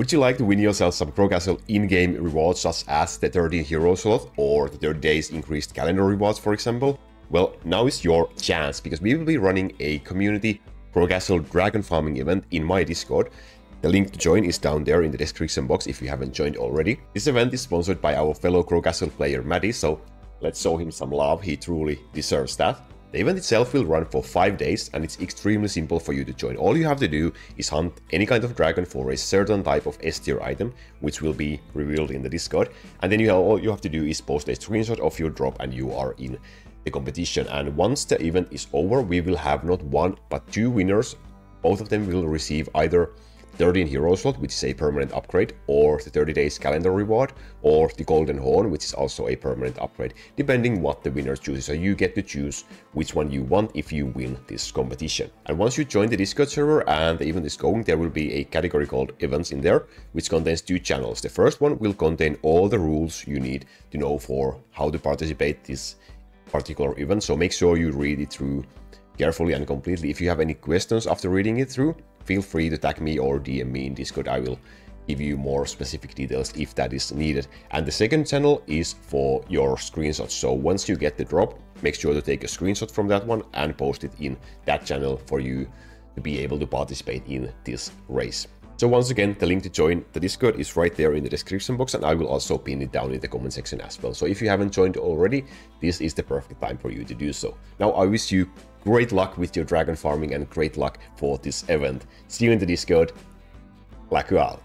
Would you like to win yourself some Grow Castle in-game rewards such as the 13 hero slot or the 30 days increased calendar rewards for example? Well, now is your chance because we will be running a community Grow Castle dragon farming event in my Discord. The link to join is down there in the description box if you haven't joined already. This event is sponsored by our fellow Grow Castle player Maddie, so let's show him some love, he truly deserves that. The event itself will run for 5 days and it's extremely simple for you to join. All you have to do is hunt any kind of dragon for a certain type of S tier item, which will be revealed in the Discord. And then you have, all you have to do is post a screenshot of your drop and you are in the competition. And once the event is over, we will have not one but two winners. Both of them will receive either 13 hero slot, which is a permanent upgrade, or the 30 days calendar reward, or the golden horn, which is also a permanent upgrade, depending what the winner chooses. So you get to choose which one you want if you win this competition. And once you join the Discord server and the event is going, there will be a category called events in there, which contains two channels. The first one will contain all the rules you need to know for how to participate this particular event. So make sure you read it through carefully and completely. If you have any questions after reading it through, feel free to tag me or DM me in Discord. I will give you more specific details if that is needed. And the second channel is for your screenshots. So once you get the drop, make sure to take a screenshot from that one and post it in that channel for you to be able to participate in this race. So once again, the link to join the Discord is right there in the description box and I will also pin it down in the comment section as well. So if you haven't joined already, this is the perfect time for you to do so. Now I wish you great luck with your dragon farming and great luck for this event. See you in the Discord. Laku out.